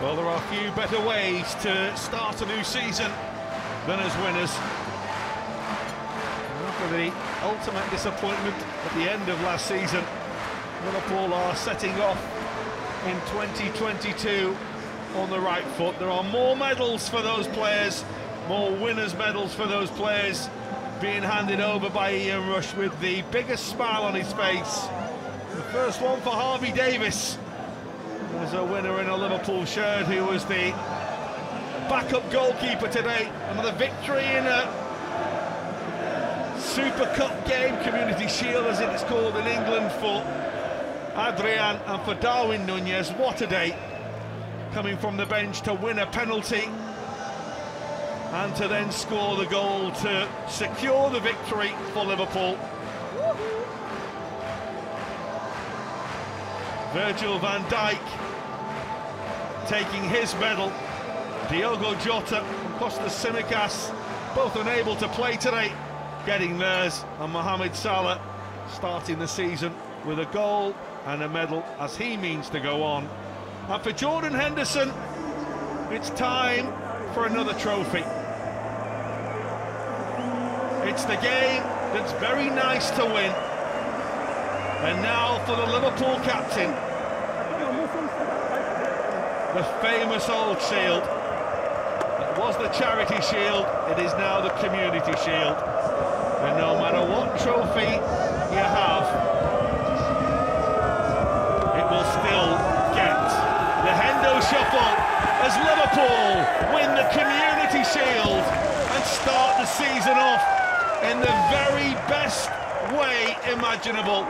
Well, there are few better ways to start a new season than as winners. After the ultimate disappointment at the end of last season, Liverpool are setting off in 2022 on the right foot. There are more medals for those players, more winners' medals for those players being handed over by Ian Rush with the biggest smile on his face. The first one for Harvey Davies as a winner in a Liverpool shirt who was the backup goalkeeper today. Another victory in a Super Cup game, Community Shield as it is called in England for Adrian and for Darwin Nunez. What a day coming from the bench to win a penalty and to then score the goal to secure the victory for Liverpool. Virgil van Dijk taking his medal. Diogo Jota and Kostas Tsimikas both unable to play today, getting theirs. And Mohamed Salah starting the season with a goal and a medal as he means to go on. And for Jordan Henderson, it's time for another trophy. It's the game that's very nice to win. And now for the Liverpool captain, the famous old shield. It was the charity shield, it is now the community shield. And no matter what trophy you have, it will still get the Hendo Shuffle as Liverpool win the community shield and start the season off in the very best way imaginable.